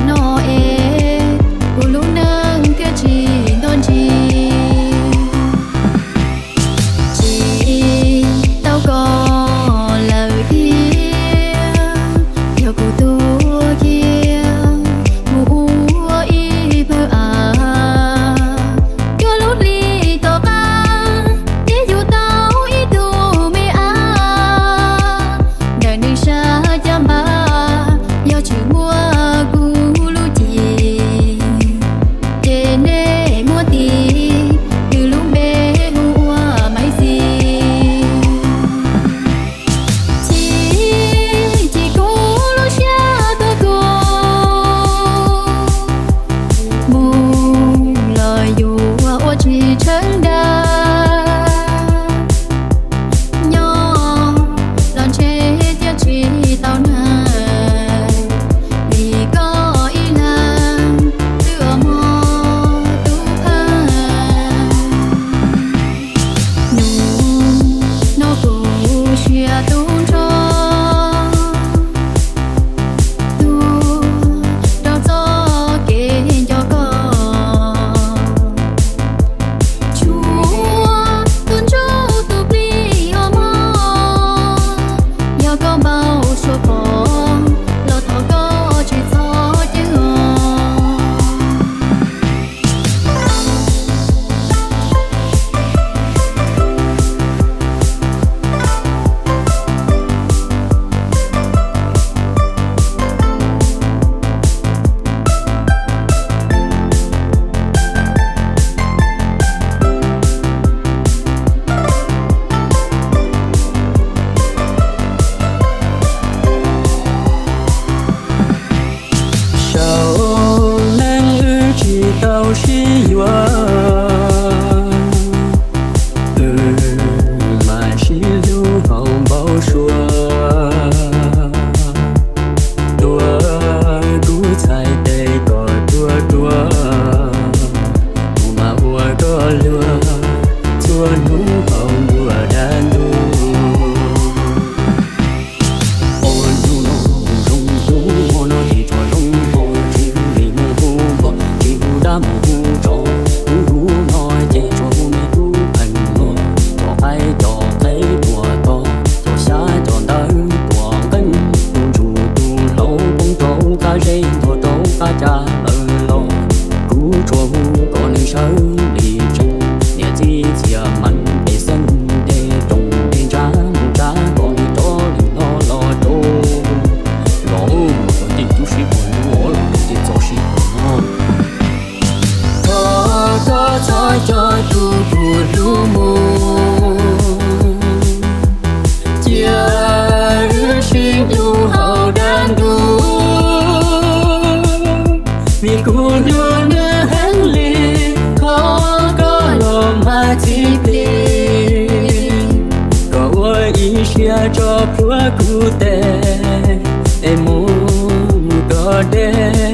no. mà có lừa chúa nụ hồng mùa đã kudunia hali có có lòng mà chỉ tin. Có ôi ý chia cho phước cụ tệ em muốn có đến